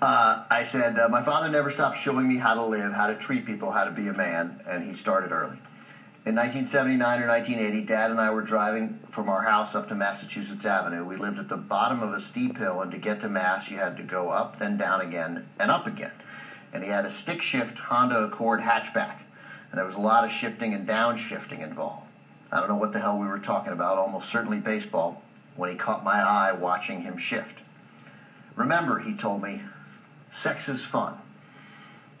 Uh, I said, uh, My father never stopped showing me how to live, how to treat people, how to be a man, and he started early. In 1979 or 1980, Dad and I were driving from our house up to Massachusetts Avenue. We lived at the bottom of a steep hill, and to get to Mass, you had to go up, then down again, and up again. And he had a stick shift Honda Accord hatchback, and there was a lot of shifting and downshifting involved. I don't know what the hell we were talking about, almost certainly baseball, when he caught my eye watching him shift. Remember, he told me, sex is fun.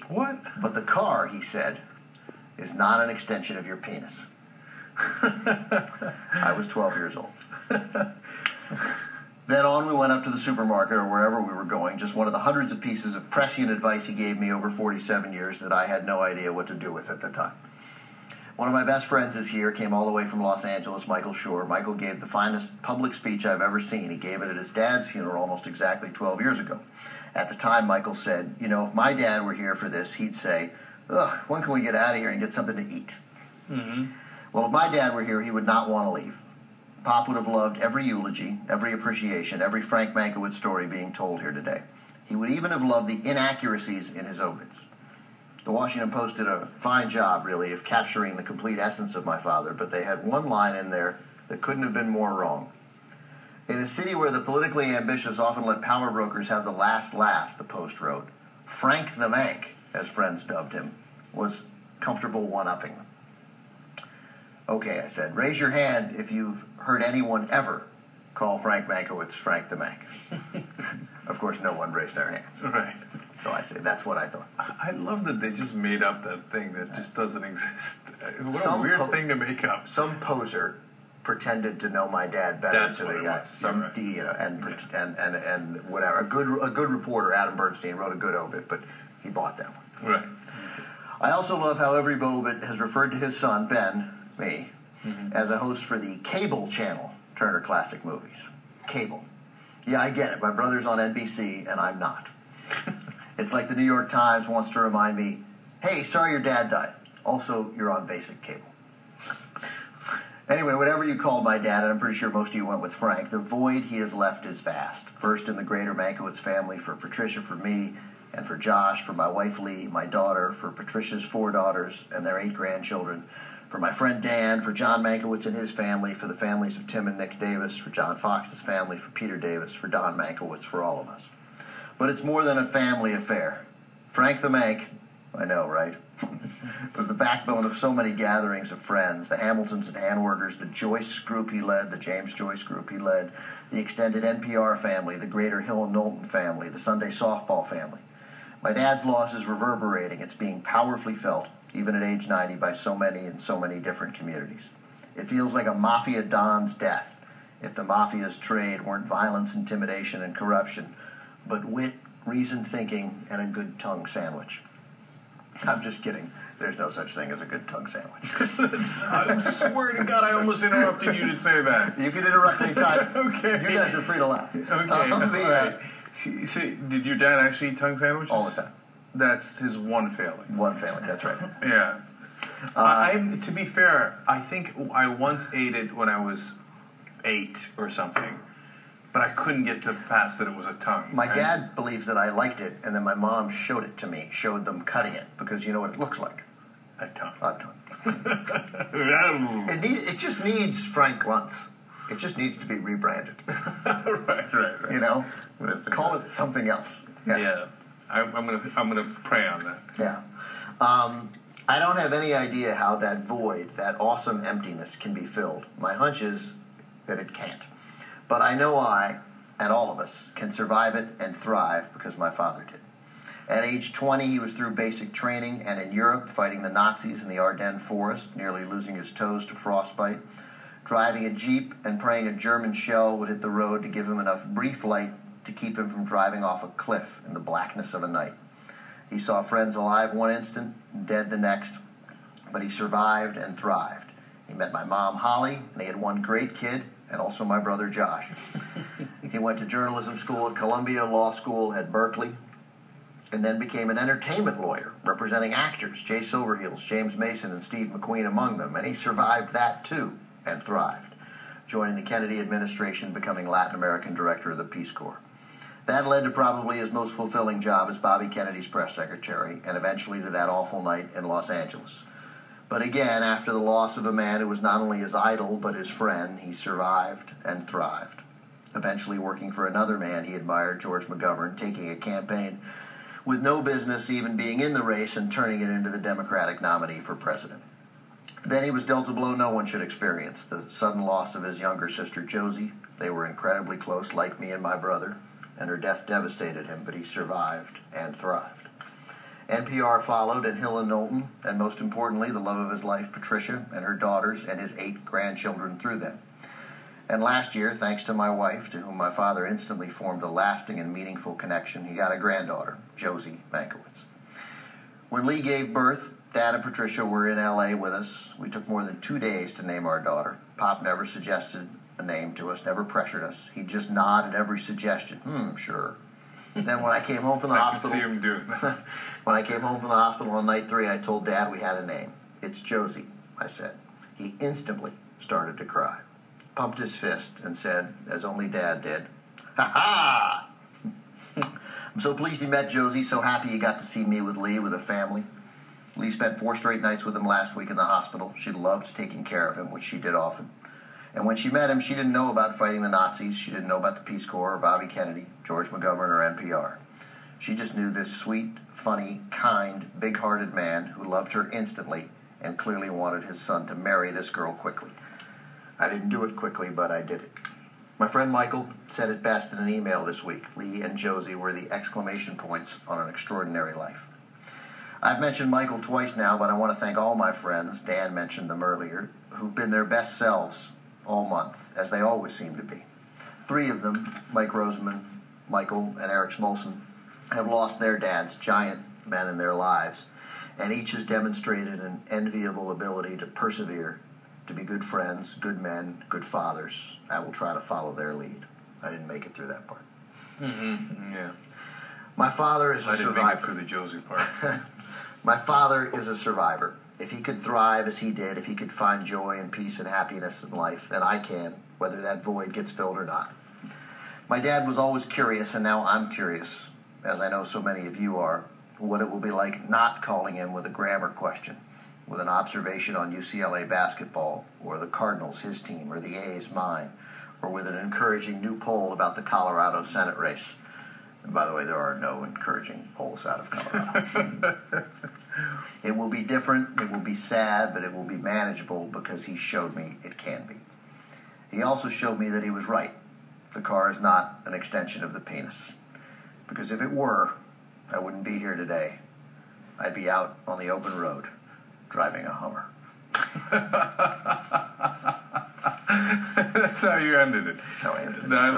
What? But the car, he said, is not an extension of your penis. I was 12 years old. then on we went up to the supermarket or wherever we were going, just one of the hundreds of pieces of prescient advice he gave me over 47 years that I had no idea what to do with at the time. One of my best friends is here, came all the way from Los Angeles, Michael Shore. Michael gave the finest public speech I've ever seen. He gave it at his dad's funeral almost exactly 12 years ago. At the time, Michael said, You know, if my dad were here for this, he'd say, Ugh, when can we get out of here and get something to eat? Mm-hmm. Well, if my dad were here, he would not want to leave. Pop would have loved every eulogy, every appreciation, every Frank Mankiewicz story being told here today. He would even have loved the inaccuracies in his obits. The Washington Post did a fine job, really, of capturing the complete essence of my father, but they had one line in there that couldn't have been more wrong. In a city where the politically ambitious often let power brokers have the last laugh, the Post wrote, Frank the Mank, as friends dubbed him, was comfortable one upping. Okay, I said, raise your hand if you've heard anyone ever call Frank Mankiewicz oh, Frank the Mank. of course, no one raised their hands. Right. So I said, that's what I thought. I love that they just made up that thing that just doesn't exist. What Some a weird po- thing to make up. Some poser pretended to know my dad better That's to what the guy. was. Some right. D, you know, and, pret- and and and whatever. A good a good reporter, Adam Bernstein, wrote a good obit, but he bought that one. Right. I also love how every obit has referred to his son Ben, me, Mm-hmm. as a host for the cable channel Turner Classic Movies. Cable. Yeah, I get it. My brother's on NBC and I'm not. it's like the New York Times wants to remind me, "Hey, sorry your dad died. Also, you're on basic cable." Anyway, whatever you called my dad, and I'm pretty sure most of you went with Frank, the void he has left is vast. First in the greater Mankiewicz family, for Patricia, for me, and for Josh, for my wife Lee, my daughter, for Patricia's four daughters and their eight grandchildren, for my friend Dan, for John Mankiewicz and his family, for the families of Tim and Nick Davis, for John Fox's family, for Peter Davis, for Don Mankiewicz, for all of us. But it's more than a family affair. Frank the Mank, I know, right? Was the backbone of so many gatherings of friends the Hamiltons and Handwerkers, the Joyce group he led, the James Joyce group he led, the extended NPR family, the greater Hill and Knowlton family, the Sunday softball family. My dad's loss is reverberating, it's being powerfully felt, even at age 90, by so many in so many different communities. It feels like a mafia don's death if the mafia's trade weren't violence, intimidation, and corruption, but wit, reasoned thinking, and a good tongue sandwich. I'm just kidding. There's no such thing as a good tongue sandwich. I swear to God, I almost interrupted you to say that. You can interrupt any time. Okay. You guys are free to laugh. Okay. Um, the, uh, right. See, did your dad actually eat tongue sandwiches? all the time. That's his one failing. One family. That's right. Yeah. Uh, I, I- to be fair, I think I once ate it when I was eight or something, but I couldn't get to past that it was a tongue. My And- dad believes that I liked it, and then my mom showed it to me, showed them cutting it, because you know what it looks like. a tongue. A tongue. It, need, it just needs Frank Luntz. It just needs to be rebranded. right, right, right. you know, call it something else. Yeah. I, I'm gonna I'm gonna pray on that. Yeah. Um, I don't have any idea how that void, that awesome emptiness, can be filled. My hunch is that it can't. But I know I, and all of us, can survive it and thrive because my father did. At age 20, he was through basic training and in Europe fighting the Nazis in the Ardennes forest, nearly losing his toes to frostbite, driving a Jeep and praying a German shell would hit the road to give him enough brief light to keep him from driving off a cliff in the blackness of a night. He saw friends alive one instant and dead the next, but he survived and thrived. He met my mom, Holly, and they had one great kid, and also my brother, Josh. he went to journalism school at Columbia Law School at Berkeley, and then became an entertainment lawyer representing actors, Jay Silverheels, James Mason, and Steve McQueen among them, and he survived that too and thrived, joining the Kennedy administration, becoming Latin American director of the Peace Corps. That led to probably his most fulfilling job as Bobby Kennedy's press secretary, and eventually to that awful night in Los Angeles. But again, after the loss of a man who was not only his idol but his friend, he survived and thrived. Eventually, working for another man he admired, George McGovern, taking a campaign with no business even being in the race and turning it into the Democratic nominee for president. Then he was dealt a blow no one should experience the sudden loss of his younger sister, Josie. They were incredibly close, like me and my brother, and her death devastated him, but he survived and thrived. NPR followed, and Hill and Knowlton, and most importantly, the love of his life, Patricia, and her daughters and his eight grandchildren through them. And last year, thanks to my wife, to whom my father instantly formed a lasting and meaningful connection, he got a granddaughter, Josie Mankiewicz. When Lee gave birth, Dad and Patricia were in LA with us. We took more than two days to name our daughter. Pop never suggested a name to us, never pressured us. He just nodded at every suggestion. Hmm, sure. Then when I came home from the I hospital, can see him doing that. when I came home from the hospital on night three, I told Dad we had a name. It's Josie, I said. He instantly started to cry, pumped his fist, and said, as only Dad did, Ha ha! I'm so pleased he met Josie, so happy he got to see me with Lee, with a family. Lee spent four straight nights with him last week in the hospital. She loved taking care of him, which she did often. And when she met him, she didn't know about fighting the Nazis. She didn't know about the Peace Corps or Bobby Kennedy, George McGovern, or NPR. She just knew this sweet, funny, kind, big hearted man who loved her instantly and clearly wanted his son to marry this girl quickly. I didn't do it quickly, but I did it. My friend Michael said it best in an email this week. Lee and Josie were the exclamation points on an extraordinary life. I've mentioned Michael twice now, but I want to thank all my friends, Dan mentioned them earlier, who've been their best selves all month, as they always seem to be. Three of them, Mike Roseman, Michael, and Eric Smolson, have lost their dads, giant men in their lives, and each has demonstrated an enviable ability to persevere, to be good friends, good men, good fathers. I will try to follow their lead. I didn't make it through that part. Mm-hmm. Yeah. My father is a I didn't make it survivor. through the Josie part. My father is a survivor. If he could thrive as he did, if he could find joy and peace and happiness in life, then I can, whether that void gets filled or not. My dad was always curious, and now I'm curious, as I know so many of you are, what it will be like not calling him with a grammar question, with an observation on UCLA basketball, or the Cardinals, his team, or the A's, mine, or with an encouraging new poll about the Colorado Senate race. And by the way, there are no encouraging polls out of Colorado. It will be different, it will be sad, but it will be manageable because he showed me it can be. He also showed me that he was right. The car is not an extension of the penis. Because if it were, I wouldn't be here today. I'd be out on the open road driving a Hummer. That's how you ended it. That's how I ended it. No,